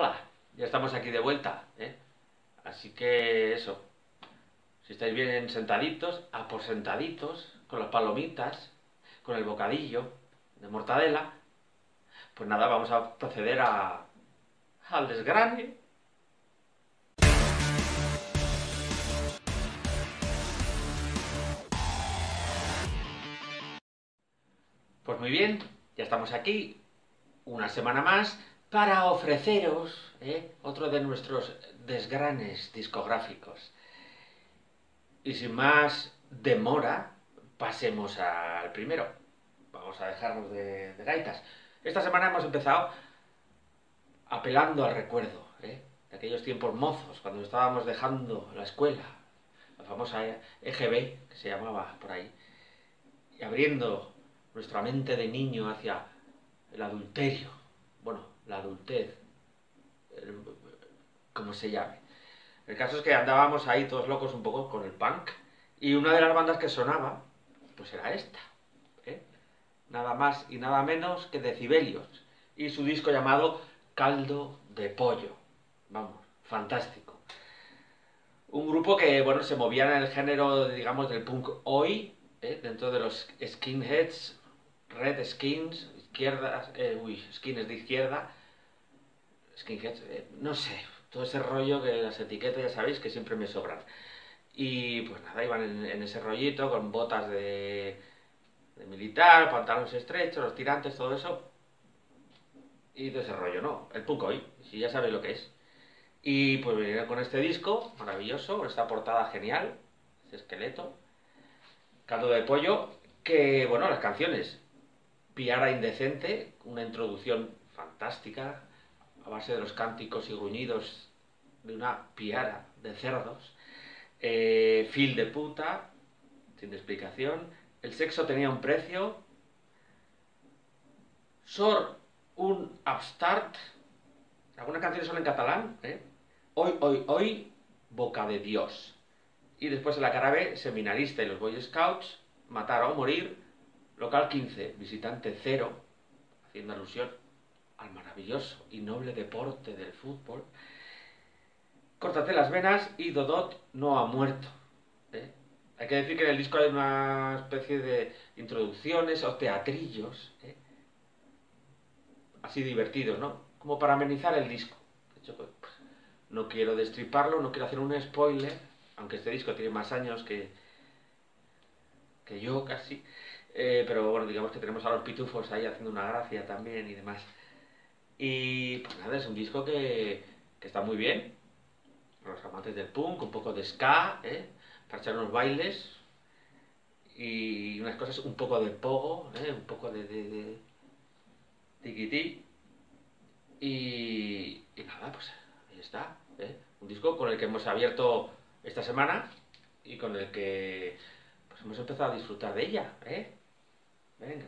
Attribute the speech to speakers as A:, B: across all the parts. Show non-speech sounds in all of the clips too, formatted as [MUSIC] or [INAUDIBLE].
A: Hola, ya estamos aquí de vuelta, ¿eh? Así que eso, si estáis bien sentaditos, aposentaditos, con las palomitas, con el bocadillo de mortadela, pues nada, vamos a proceder a, al desgrane. Pues muy bien, ya estamos aquí, una semana más, para ofreceros ¿eh? otro de nuestros desgranes discográficos. Y sin más demora, pasemos al primero. Vamos a dejarnos de, gaitas. Esta semana hemos empezado apelando al recuerdo ¿eh? de aquellos tiempos mozos, cuando estábamos dejando la escuela, la famosa EGB, que se llamaba por ahí, y abriendo nuestra mente de niño hacia el adulterio, bueno, la adultez, como se llame. El caso es que andábamos ahí todos locos un poco con el punk, y una de las bandas que sonaba, pues era esta, ¿eh? nada más y nada menos que Decibelios, y su disco llamado Caldo de Pollo. Vamos, fantástico. Un grupo que, bueno, se movía en el género, digamos, del punk hoy, ¿eh? dentro de los skinheads, red skins, izquierdas, eh, uy, skins de izquierda, skinheads, eh, no sé, todo ese rollo que las etiquetas ya sabéis que siempre me sobran. Y pues nada, iban en, ese rollito con botas de, militar, pantalones estrechos, los tirantes, todo eso. Y de ese rollo, ¿no? El punk hoy, si ya sabéis lo que es. Y pues vinieron con este disco maravilloso, con esta portada genial, este esqueleto, caldo de pollo, que bueno, las canciones, Piara Indecente, una introducción fantástica, a base de los cánticos y gruñidos de una piara de cerdos, eh, Fil de puta, sin explicación, el sexo tenía un precio, Sor un upstart, algunas canciones son en catalán, ¿eh? Hoy, hoy, hoy, boca de Dios. Y después en la cara B, seminarista y los Boy Scouts, matar o morir, local 15, visitante 0, haciendo alusión al maravilloso y noble deporte del fútbol. Córtate las venas y Dodot no ha muerto. ¿eh? Hay que decir que en el disco hay una especie de introducciones o teatrillos, ¿eh? así divertidos, ¿no? Como para amenizar el disco. De hecho, pues, pues, no quiero destriparlo, no quiero hacer un spoiler, aunque este disco tiene más años que, que yo casi. Eh, pero bueno, digamos que tenemos a los pitufos ahí haciendo una gracia también y demás. Y pues nada, es un disco que, que está muy bien. Los amantes del punk, un poco de ska, ¿eh? para echar unos bailes y unas cosas, un poco de pogo, ¿eh? un poco de, de, de. Y, y nada, pues ahí está. ¿eh? Un disco con el que hemos abierto esta semana y con el que pues hemos empezado a disfrutar de ella. ¿eh? Venga.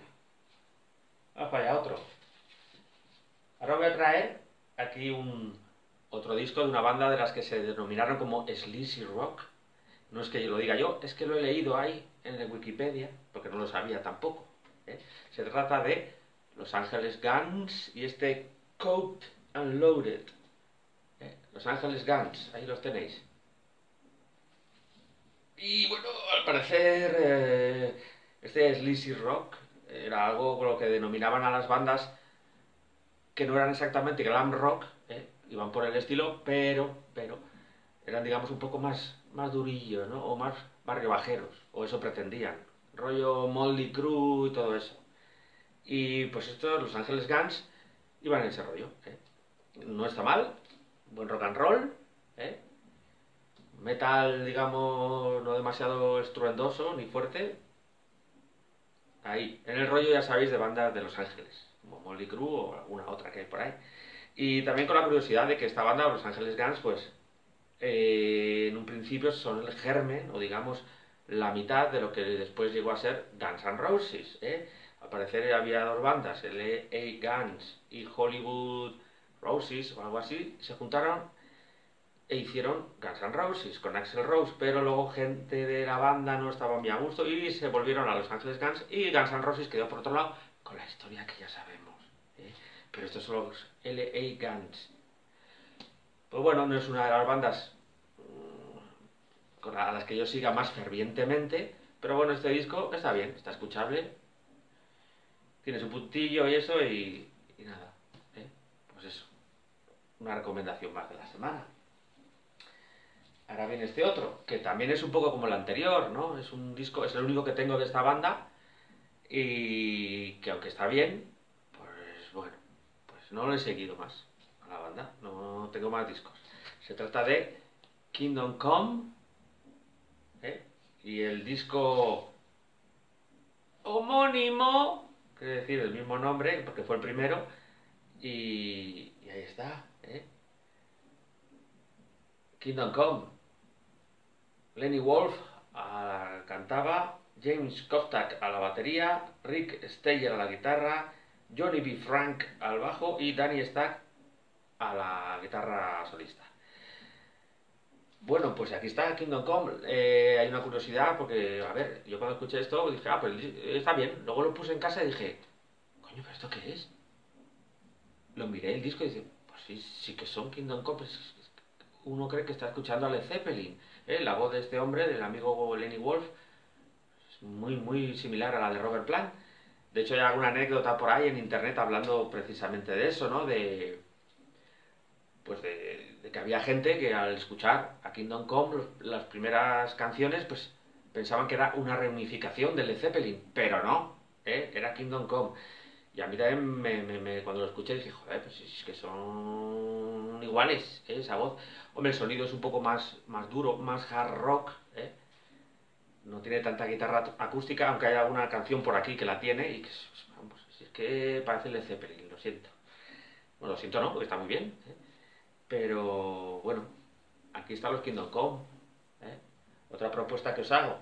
A: Vamos para allá, otro. Ahora voy a traer aquí un otro disco de una banda de las que se denominaron como Sleazy Rock. No es que lo diga yo, es que lo he leído ahí en Wikipedia, porque no lo sabía tampoco. ¿eh? Se trata de Los Ángeles Guns y este Coked and Loaded. ¿eh? Los Ángeles Guns, ahí los tenéis. Y bueno, al parecer eh, este Sleazy Rock era algo con lo que denominaban a las bandas que no eran exactamente glam rock, ¿eh? iban por el estilo, pero, pero eran digamos un poco más, más durillos, ¿no? O más barrio bajeros, o eso pretendían. Rollo Molly Crew y todo eso. Y pues estos, Los Ángeles Guns, iban en ese rollo. ¿eh? No está mal, buen rock and roll, ¿eh? metal, digamos, no demasiado estruendoso ni fuerte. Ahí, en el rollo ya sabéis de bandas de Los Ángeles, como Molly Crew o alguna otra que hay por ahí. Y también con la curiosidad de que esta banda, Los Ángeles Guns, pues eh, en un principio son el germen, o digamos la mitad de lo que después llegó a ser Guns N' Roses. ¿eh? Al parecer había dos bandas, el A Guns y Hollywood Roses o algo así, se juntaron e hicieron Guns N' Roses con Axel Rose, pero luego gente de la banda no estaba muy a gusto y se volvieron a Los Ángeles Guns y Guns N' Roses quedó por otro lado con la historia que ya sabemos. ¿eh? Pero estos son los LA Guns. pues bueno, no es una de las bandas mm, a las que yo siga más fervientemente, pero bueno, este disco está bien, está escuchable, tiene su puntillo y eso y, nada, ¿eh? pues eso, una recomendación más de la semana. Ahora viene este otro, que también es un poco como el anterior, ¿no? Es un disco, es el único que tengo de esta banda y que aunque está bien, pues bueno, pues no lo he seguido más a la banda, no tengo más discos. Se trata de Kingdom Come ¿eh? y el disco homónimo, quiere decir el mismo nombre, porque fue el primero, y, ahí está, ¿eh? Kingdom Come. Lenny Wolf cantaba, James Koftak a la batería, Rick Steyer a la guitarra, Johnny B. Frank al bajo y Danny Stack a la guitarra solista. Bueno, pues aquí está Kingdom Come. Eh, hay una curiosidad porque, a ver, yo cuando escuché esto dije, ah, pues está bien. Luego lo puse en casa y dije, coño, ¿pero esto qué es? Lo miré el disco y dije, pues sí, sí que son Kingdom Come. Pues uno cree que está escuchando a Led Zeppelin. ¿eh? La voz de este hombre, del amigo Lenny Wolf, muy, muy similar a la de Robert Plant. De hecho, hay alguna anécdota por ahí en internet hablando precisamente de eso, ¿no? De, pues de, que había gente que al escuchar a Kingdom Come, las primeras canciones, pues pensaban que era una reunificación de Led Zeppelin, pero no, ¿eh? era Kingdom Come. Y a mí también, me, cuando lo escuché, dije, joder, pues es que son iguales, ¿eh? esa voz. Hombre, el sonido es un poco más, más duro, más hard rock. No tiene tanta guitarra acústica, aunque hay alguna canción por aquí que la tiene y que vamos, es que parece el Zeppelin, lo siento. Bueno, lo siento no, porque está muy bien. ¿eh? Pero bueno, aquí están los Kingdom Come. ¿eh? Otra propuesta que os hago.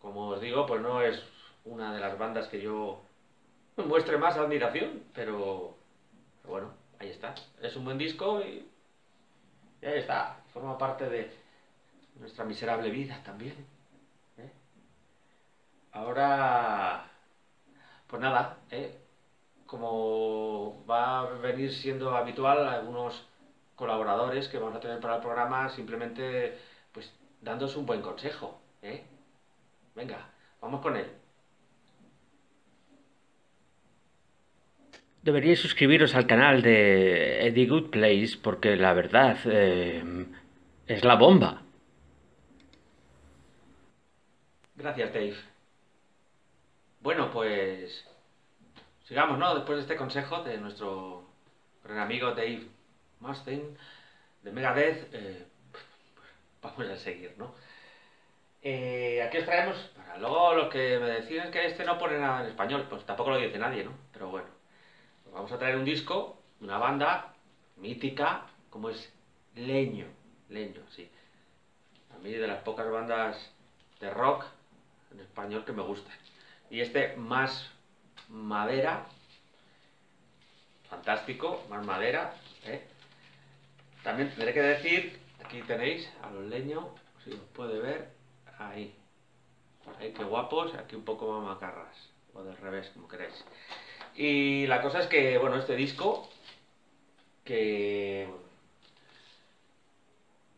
A: Como os digo, pues no es una de las bandas que yo muestre más admiración, pero, bueno, ahí está. Es un buen disco y, ahí está. Forma parte de nuestra miserable vida también. Ahora, pues nada, ¿eh? como va a venir siendo habitual, algunos colaboradores que vamos a tener para el programa, simplemente pues dándos un buen consejo. ¿eh? Venga, vamos con él. Deberíais suscribiros al canal de Eddie Good Place porque la verdad eh, es la bomba. Gracias, Dave. Bueno, pues sigamos, ¿no? Después de este consejo de nuestro gran amigo Dave Mustaine de Megadeth, eh, vamos a seguir, ¿no? Eh, aquí os traemos, para luego los que me decían que este no pone nada en español, pues tampoco lo dice nadie, ¿no? Pero bueno vamos a traer un disco, una banda mítica, como es Leño. Leño, sí. A mí de las pocas bandas de rock en español que me gustan. Y este más madera, fantástico, más madera. ¿eh? También tendré que decir, aquí tenéis a los leños, si os puede ver, ahí. Ahí, qué guapos, aquí un poco más macarras, o del revés, como queréis. Y la cosa es que, bueno, este disco, que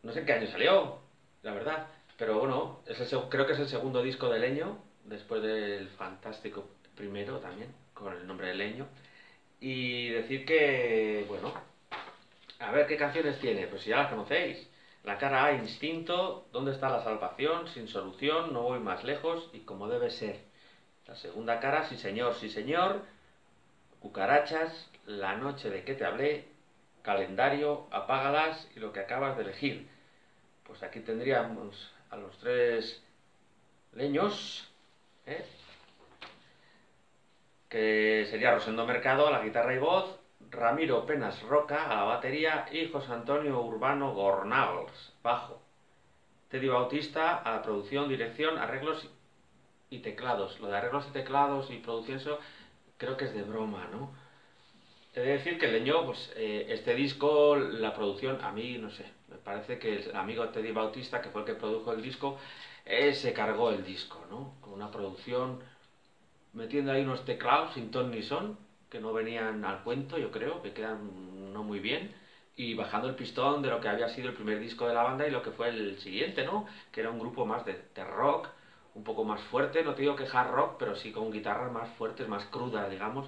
A: no sé en qué año salió, la verdad, pero bueno, creo que es el segundo disco de Leño, después del fantástico primero también, con el nombre de Leño. Y decir que, bueno, a ver qué canciones tiene, pues ya las conocéis. La cara A, Instinto, ¿Dónde está la salvación? Sin solución, no voy más lejos y como debe ser. La segunda cara, Sí señor, sí señor. Cucarachas, La noche de que te hablé, Calendario, Apágalas y lo que acabas de elegir. Pues aquí tendríamos a los tres leños, ¿eh? que sería Rosendo Mercado a la guitarra y voz, Ramiro Penas Roca a la batería y José Antonio Urbano Gornals, bajo. Teddy Bautista a la producción, dirección, arreglos y teclados. Lo de arreglos y teclados y producción, eso creo que es de broma, ¿no? He de decir que Leño, pues eh, este disco, la producción, a mí, no sé, me parece que el amigo Teddy Bautista, que fue el que produjo el disco, eh, se cargó el disco, ¿no? Con una producción metiendo ahí unos teclados sin ton ni son, que no venían al cuento, yo creo, que quedan no muy bien, y bajando el pistón de lo que había sido el primer disco de la banda y lo que fue el siguiente, ¿no? Que era un grupo más de, de rock, un poco más fuerte, no te digo que hard rock, pero sí con guitarras más fuertes, más crudas, digamos.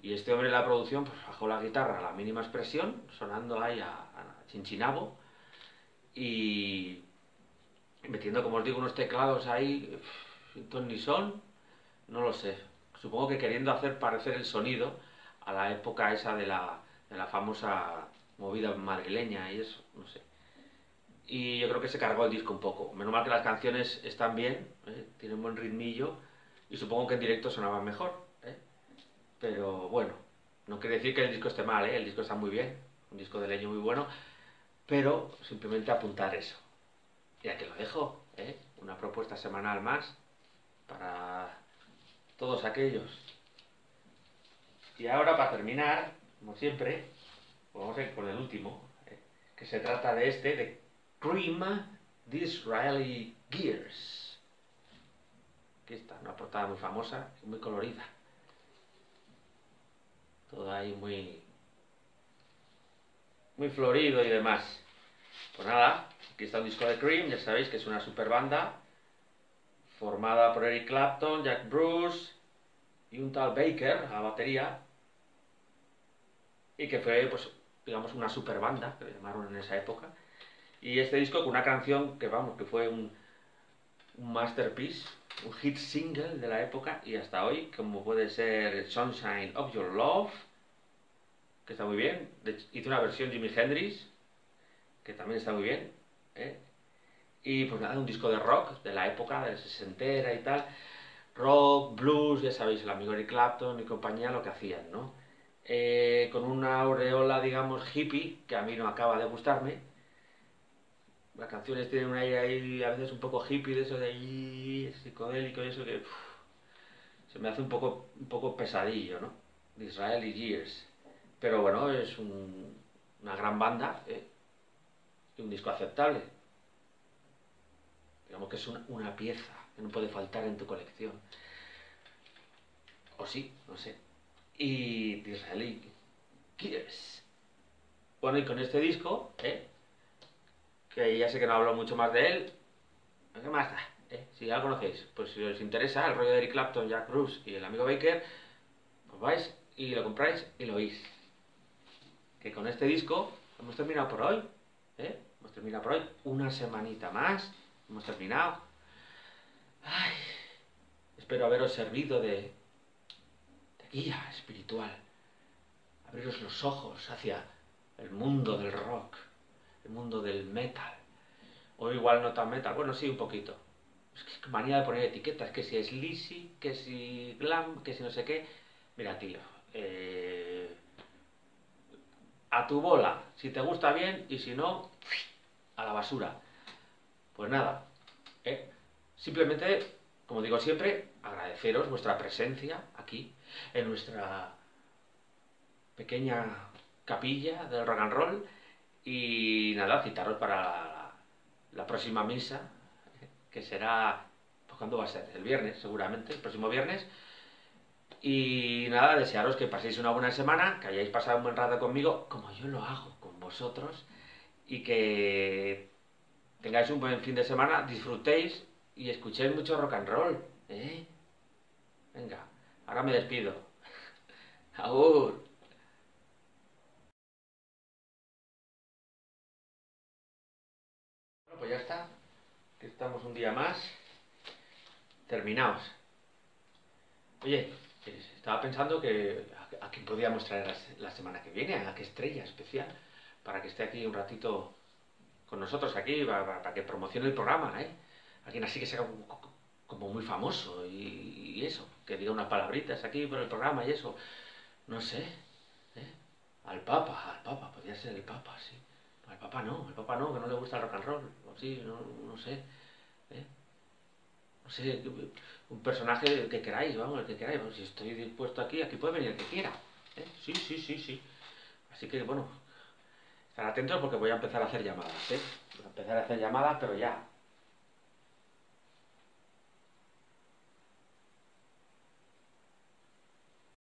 A: Y este hombre de la producción pues, bajó la guitarra a la mínima expresión, sonando ahí a, a chinchinabo, y metiendo, como os digo, unos teclados ahí, ton ni son, no lo sé. Supongo que queriendo hacer parecer el sonido a la época esa de la, de la famosa movida madrileña y eso, no sé. Y yo creo que se cargó el disco un poco. Menos mal que las canciones están bien, ¿eh? tienen buen ritmillo y supongo que en directo sonaban mejor. ¿eh? Pero bueno, no quiere decir que el disco esté mal, ¿eh? el disco está muy bien, un disco de leño muy bueno, pero simplemente apuntar eso. Y aquí lo dejo, ¿eh? una propuesta semanal más para todos aquellos. Y ahora para terminar, como siempre, vamos a ir con el último, ¿eh? que se trata de este, de Cream Disraeli Gears. Aquí está, una portada muy famosa y muy colorida. Todo ahí muy, muy florido y demás. Pues nada, aquí está un disco de Cream, ya sabéis que es una super banda formada por Eric Clapton, Jack Bruce y un tal Baker a batería y que fue, pues, digamos, una super banda, que llamaron en esa época. Y este disco con una canción que, vamos, que fue un, un masterpiece, un hit single de la época y hasta hoy, como puede ser Sunshine of Your Love, que está muy bien. Hizo una versión Jimi Hendrix, que también está muy bien. ¿eh? Y pues nada, un disco de rock de la época, de la sesentera y tal. Rock, blues, ya sabéis, el amigo Eric Clapton y compañía lo que hacían, ¿no? Eh, con una aureola, digamos, hippie, que a mí no acaba de gustarme. Las canciones tienen un aire ahí a veces un poco hippie, de eso de ahí, psicodélico y eso que uf, se me hace un poco, un poco pesadillo, ¿no? De Israel y Years. Pero bueno, es un, una gran banda ¿eh? y un disco aceptable. Digamos que es una, una pieza que no puede faltar en tu colección. O sí, no sé y Disraeli Gears. Bueno, y con este disco, ¿eh? que ya sé que no hablo mucho más de él, ¿qué más da? ¿Eh? Si ya lo conocéis, pues si os interesa el rollo de Eric Clapton, Jack Bruce y el amigo Baker, pues vais y lo compráis y lo oís. Que con este disco hemos terminado por hoy. ¿eh? Hemos terminado por hoy. Una semanita más. Hemos terminado. Ay, espero haberos servido de, guía espiritual. Abriros los ojos hacia el mundo del rock, el mundo del metal. O igual no tan metal, bueno, sí, un poquito. Es que manía de poner etiquetas, que si es lisi, que si glam, que si no sé qué. Mira, tío, eh, a tu bola, si te gusta bien y si no, a la basura. Pues nada, ¿eh? simplemente, como digo siempre, agradeceros vuestra presencia aquí en nuestra pequeña capilla del rock and roll y nada, citaros para la, próxima misa que será, pues ¿cuándo va a ser? El viernes seguramente, el próximo viernes y nada, desearos que paséis una buena semana, que hayáis pasado un buen rato conmigo, como yo lo hago con vosotros, y que tengáis un buen fin de semana, disfrutéis y escuchéis mucho rock and roll. ¿eh? Venga. Ahora me despido. [LAUGHS] Agur. Bueno, pues ya está. estamos un día más. Terminados. Oye, estaba pensando que a, quién podíamos traer la, semana que viene, a qué estrella especial, para que esté aquí un ratito con nosotros aquí, para, que promocione el programa, ¿eh? Alguien así que sea como muy famoso y, eso, que diga unas palabritas aquí por el programa y eso, no sé, ¿eh? al Papa, al Papa, podría ser el Papa, sí, al Papa no, al Papa no, que no le gusta el rock and roll, o sí, no, no sé, ¿eh? No sé, un personaje que queráis, vamos, el que queráis, si estoy dispuesto aquí, aquí puede venir el que quiera, ¿eh? sí, sí, sí, sí, así que bueno, estar atentos porque voy a empezar a hacer llamadas, ¿eh? voy a empezar a hacer llamadas, pero ya,